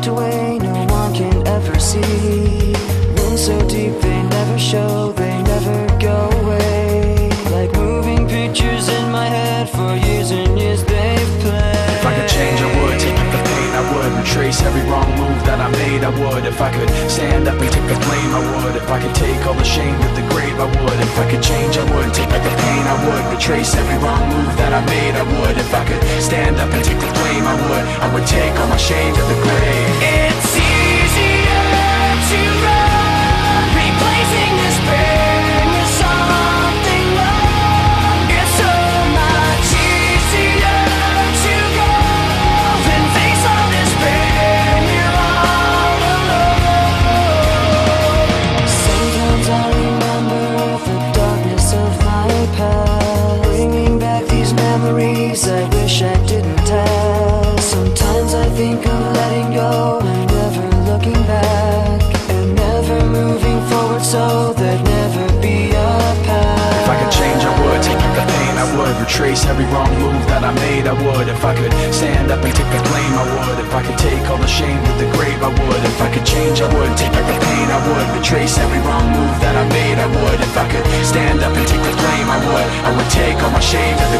tucked away, no one can ever see. Wounds so deep they never show, they never go away. Like moving pictures in my head for years and years they've played. If I could change, I would take the pain, I would retrace every wrong move that I made. I would if I could stand up and take the blame, I would. If I could take all the shame to the grave, I would. If I could change, I would take the pain, I would retrace every wrong move that I made. I would if I could stand. Retrace every wrong move that I made. I would. If I could stand up and take the blame, I would. If I could take all the shame to the grave, I would. If I could change, I would take up the pain. I would retrace every wrong move that I made. I would. If I could stand up and take the blame, I would. I would take all my shame the